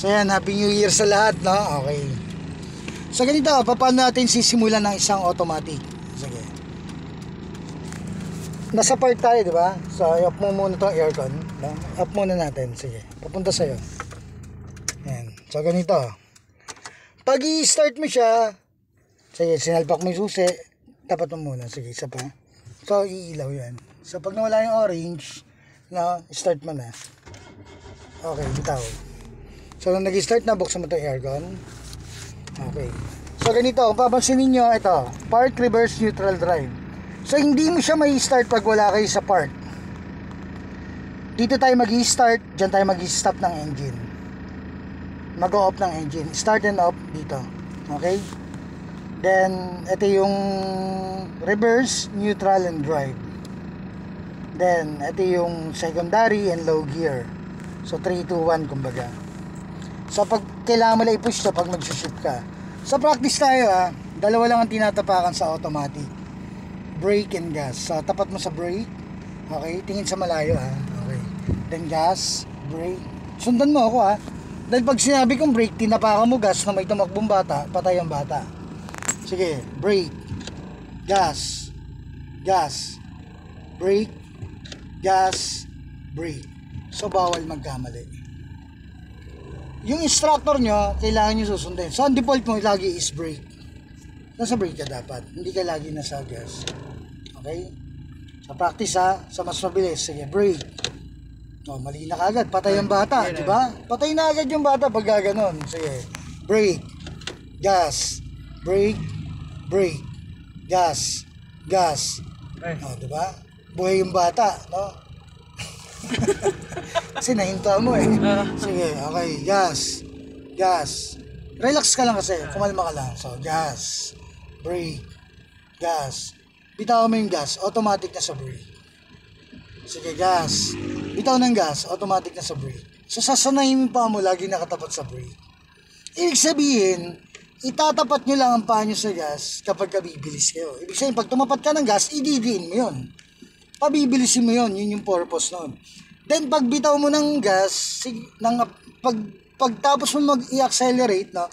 So yan, Happy New Year sa lahat, no? Okay. So ganito, paano natin sisimulan ng isang automatic? Sige. Nasa park tayo, di ba? So, i-off mo muna itong aircon. No? Off muna natin. Sige. Papunta sa'yo. Yan. So, ganito. Pag i-start mo siya, sige, sinalpak mo yung susi, tapat mo muna. Sige, isa pa. So, iilaw yan. So, pag nawala yung orange, no, start mo na. Okay, bitaw. So, nung nag-start na, buksan mo itong aircon. Okay. So, ganito, kung papansinin nyo, ito, park reverse neutral drive. So, hindi mo siya may start pag wala kayo sa park. Dito tayo mag-start, dyan tayo mag-stop ng engine. Mag-off ng engine. Start and off dito. Okay? Then, ito yung reverse, neutral, and drive. Then, ito yung secondary and low gear. So, 3, 2, 1, kumbaga. So, pag kailangan mo lang i-push to pag mag-shift ka. Sa practice tayo ha, dalawa lang ang tinatapakan sa automatic. Brake and gas. So, tapat mo sa brake. Okay, tingin sa malayo ha. Okay. Then gas, brake. Sundan mo ako ha. Dahil pag sinabi kong brake, tinapakan mo gas na may tumakbong bata, patay ang bata. Sige, brake, gas, gas, brake, gas, brake. So, bawal magkamali. Yung instructor nyo, kailangan nyo susundin. So, ang default mo lagi is brake. Nasa brake ka dapat. Hindi ka lagi nasa gas. Okay? Sa practice ha, sa mas mabilis. Sige, brake. Oh, mali na kagad. Patay ang bata, di ba? Patay na agad yung bata pag gaganon. Sige. Brake. Gas. Brake. Brake. Gas. Gas. Oh, di ba? Buhay yung bata, no? kasi nahinto mo eh. Sige, okay. Gas. Gas. Relax ka lang kasi. Kumalma ka lang. So, gas. Brake. Gas. Bitaw mo yung gas. Automatic na sa brake. Sige, gas. Bitaw ng gas. Automatic na sa brake. So, sasanayin mo pa mo lagi nakatapat sa brake. Ibig sabihin, itatapat nyo lang ang paa nyo sa gas kapag kabibilis kayo. Ibig sabihin, pag tumapat ka ng gas, ididiin mo yun. Pabibilisin mo yun. Yun yung purpose nun. Then, pag mo ng gas, sig- ng, pag, pagtapos mo mag-i-accelerate, no,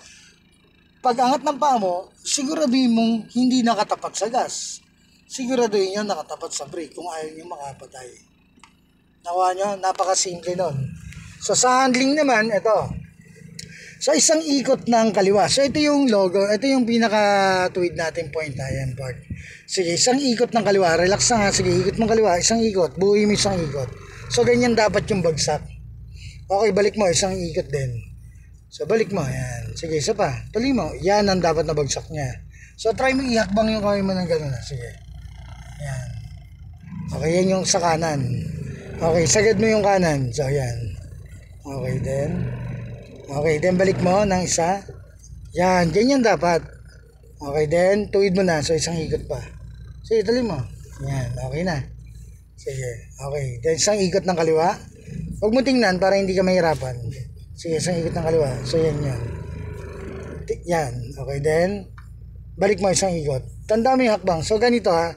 pag angat ng paa mo, siguraduhin mong hindi nakatapat sa gas. Siguraduhin nyo nakatapat sa brake kung ayaw nyo makapatay. Nawa nyo, napakasimple nun. So, sa handling naman, ito. So, isang ikot ng kaliwa. So, ito yung logo. Ito yung pinaka-tweed natin point. Ayan, part. Sige, isang ikot ng kaliwa. Relax na nga. Sige, ikot mong kaliwa. Isang ikot. Buhay mo isang ikot. So, ganyan dapat yung bagsak. Okay, balik mo. Isang ikot din. So, balik mo. Ayan. Sige, isa pa. Tuloy mo. Yan ang dapat na bagsak niya. So, try mo ihakbang yung kamay mo ng gano'n. Sige. Ayan. Okay, yan yung sa kanan. Okay, sagad mo yung kanan. So, ayan. Okay, then. Okay, then balik mo ng isa. Yan, ganyan dapat. Okay, then tuwid mo na. So, isang ikot pa. Sige, tuloy mo. Yan, okay na. Sige, okay. Then, isang ikot ng kaliwa. Huwag mo tingnan para hindi ka mahirapan. Sige, isang ikot ng kaliwa. So, yan yan. Yan, okay. Then, balik mo isang ikot. Tanda mo yung hakbang. So, ganito ha.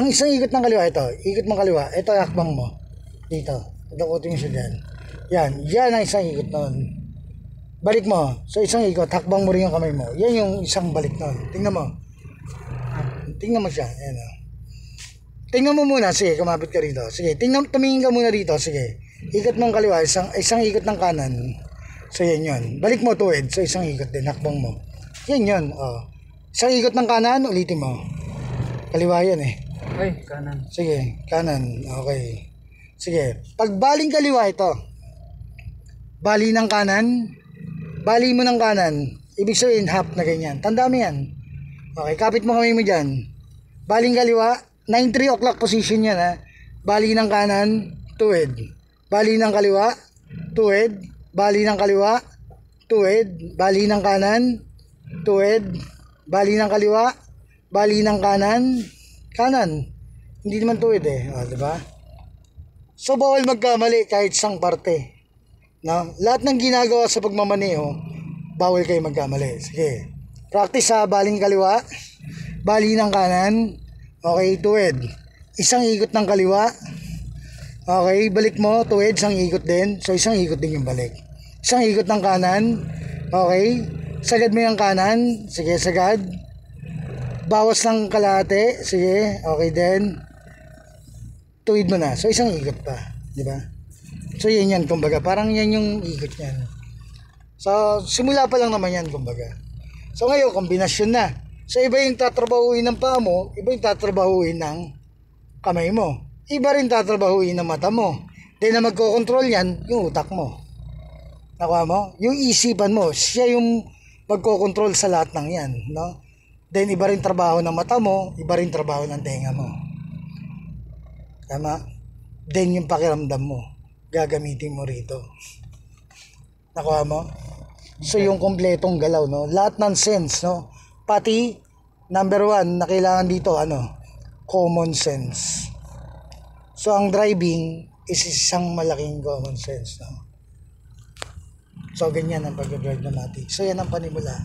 Ang isang ikot ng kaliwa, ito. Ikot mo kaliwa. Ito yung hakbang mo. Dito. Dakutin mo siya dyan. Yan. Yan ang isang ikot nun. Balik mo. So, isang ikot. Hakbang mo rin yung kamay mo. Yan yung isang balik nun. Tingnan mo. Tingnan mo siya. Ayan o. Tingnan mo muna. Sige, kumapit ka rito. Sige, tingnan, tumingin ka muna rito. Sige. Ikot mong kaliwa. Isang, isang ikot ng kanan. So, yan yun. Balik mo tuwid. So, isang ikot din. Hakbang mo. Yan yun. Oh. Isang ikot ng kanan. Ulitin mo. Kaliwa yan eh. Ay, kanan. Sige, kanan. Okay. Sige. Pag baling kaliwa ito. Bali ng kanan. Bali mo ng kanan. Ibig sabihin half na ganyan. Tanda mo yan. Okay, kapit mo kamay mo dyan. Baling kaliwa. 9-3 o'clock position yan ha. Bali ng kanan. Tuwid. Bali ng kaliwa. Tuwid. Bali ng kaliwa. Tuwid. Bali ng kanan. Tuwid. Bali ng kaliwa. Bali ng kanan. Kanan. Hindi naman tuwid eh. O, di ba? So, bawal magkamali kahit isang parte. No? Lahat ng ginagawa sa pagmamaneho, bawal kayo magkamali. Sige. Practice sa baling kaliwa. Bali ng kanan. Okay, tuwid. Isang ikot ng kaliwa. Okay, balik mo, tuwid, isang ikot din. So, isang ikot din yung balik. Isang ikot ng kanan. Okay. Sagad mo yung kanan. Sige, sagad. Bawas ng kalahati. Sige, okay din. Tuwid mo na. So, isang ikot pa. Di ba? So, yan yan, kumbaga. Parang yan yung ikot niyan. So, simula pa lang naman yan, kumbaga. So, ngayon, kombinasyon na. So, iba yung tatrabahuin ng paa mo, iba yung tatrabahuin ng kamay mo. Iba rin tatrabahuin ng mata mo. Then, na magkocontrol yan, yung utak mo. Nakuha mo? Yung isipan mo, siya yung magkocontrol sa lahat ng yan, no? Then, iba rin trabaho ng mata mo, iba rin trabaho ng tenga mo. Tama? Then, yung pakiramdam mo, gagamitin mo rito. Nakuha mo? So, yung kompletong galaw, no? Lahat ng sense, no? Pati, number one, na kailangan dito, ano? Common sense. So, ang driving is isang malaking common sense, no? So, ganyan ang pag-drive na matik. So, yan ang panimula.